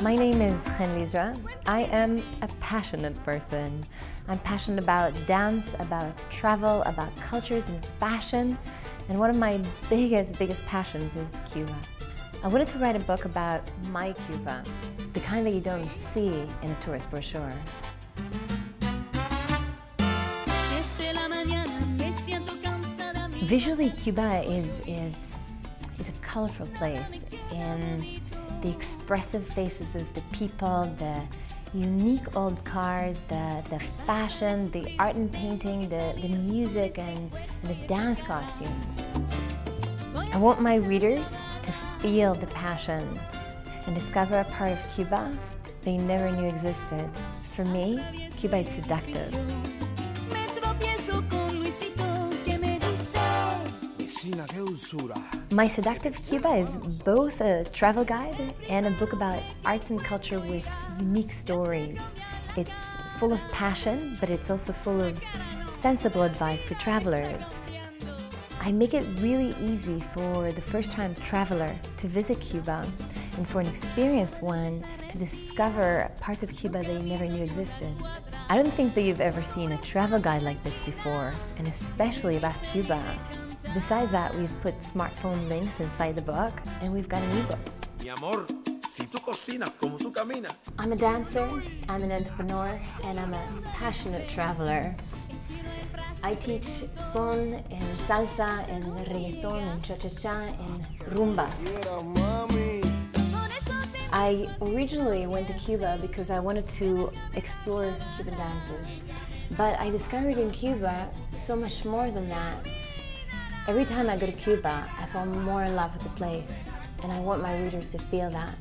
My name is Chen Lizra. I am a passionate person. I'm passionate about dance, about travel, about cultures and fashion. And one of my biggest, biggest passions is Cuba. I wanted to write a book about my Cuba, the kind that you don't see in a tourist brochure. Visually, Cuba is, is, is a colorful place in the expressive faces of the people, the unique old cars, the, the fashion, the art and painting, the, the music, and, and the dance costumes. I want my readers to feel the passion and discover a part of Cuba they never knew existed. For me, Cuba is seductive. My Seductive Cuba is both a travel guide and a book about arts and culture with unique stories. It's full of passion, but it's also full of sensible advice for travelers. I make it really easy for the first time traveler to visit Cuba and for an experienced one to discover parts of Cuba they never knew existed. I don't think that you've ever seen a travel guide like this before, and especially about Cuba. Besides that, we've put smartphone links inside the book, and we've got an ebook. Mi amor, si tú cocinas como tú caminas. I'm a dancer, I'm an entrepreneur, and I'm a passionate traveler. I teach son and salsa and reggaeton and cha-cha-cha and rumba. I originally went to Cuba because I wanted to explore Cuban dances. But I discovered in Cuba so much more than that. Every time I go to Cuba, I fall more in love with the place, and I want my readers to feel that.